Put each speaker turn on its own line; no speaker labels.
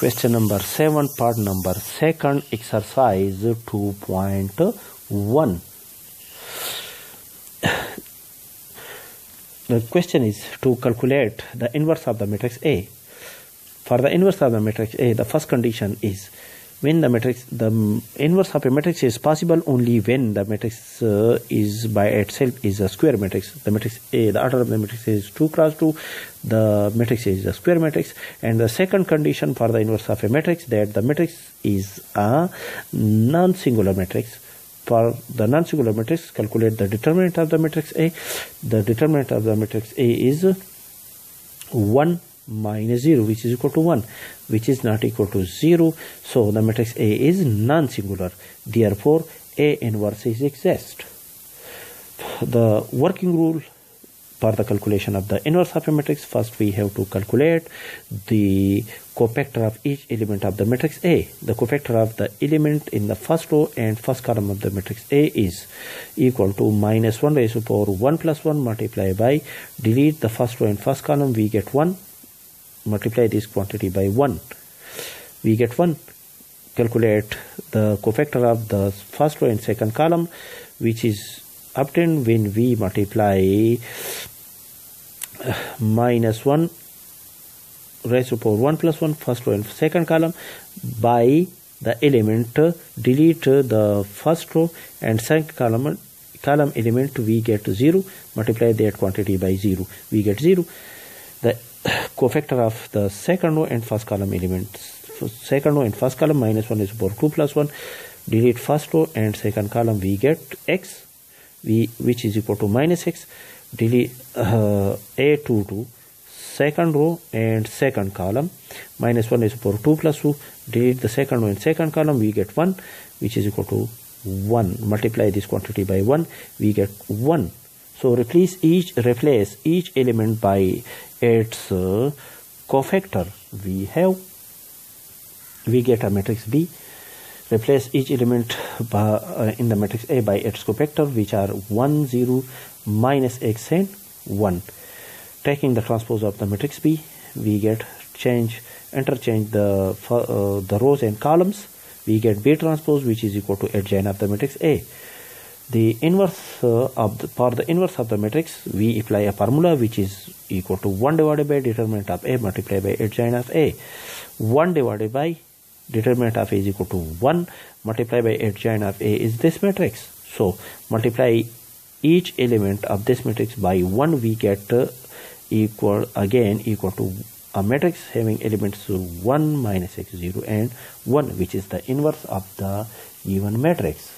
Question number 7, part number 2nd, exercise 2.1. The question is to calculate the inverse of the matrix A. For the inverse of the matrix A, the first condition is when the matrix the inverse of a matrix is possible only when the matrix uh, is by itself is a square matrix. The matrix a the order of the matrix is 2 cross 2 the matrix is a square matrix. And the second condition for the inverse of a matrix that the matrix is a non-singular matrix. For the non-singular matrix calculate the determinant of the matrix a. The determinant of the matrix a is 1 minus 0 which is equal to 1 which is not equal to 0 so the matrix A is non-singular. Therefore A inverse is exist. The working rule for the calculation of the inverse of a matrix first we have to calculate the cofactor of each element of the matrix A. The cofactor of the element in the first row and first column of the matrix A is equal to minus 1 raised to power 1 plus 1 multiplied by delete the first row and first column we get 1 multiply this quantity by 1 we get 1 calculate the cofactor of the first row and second column which is obtained when we multiply uh, minus 1 raised to power 1 plus 1 first row and second column by the element uh, delete uh, the first row and second column column element we get 0 multiply that quantity by 0 we get 0 the cofactor of the second row and first column elements so second row and first column minus 1 is equal 2 plus 1 delete first row and second column we get x we which is equal to minus x. Delete uh, a 2 to second row and second column. Minus 1 is equal to 2 plus 2 delete the second row and second column we get 1 which is equal to 1 multiply this quantity by 1 we get 1 so replace each replace each element by its uh, cofactor. We have we get a matrix B. Replace each element by, uh, in the matrix A by its cofactor, which are 1, 0, minus x and 1. Taking the transpose of the matrix B, we get change interchange the uh, the rows and columns. We get B transpose, which is equal to adjoint of the matrix A the inverse uh, of the, for the inverse of the matrix we apply a formula which is equal to 1 divided by determinant of a multiplied by adjoint of a. 1 divided by determinant of a is equal to 1 multiplied by adjoint of a is this matrix. So multiply each element of this matrix by 1 we get uh, equal again equal to a matrix having elements 1 minus x 0 and 1 which is the inverse of the given matrix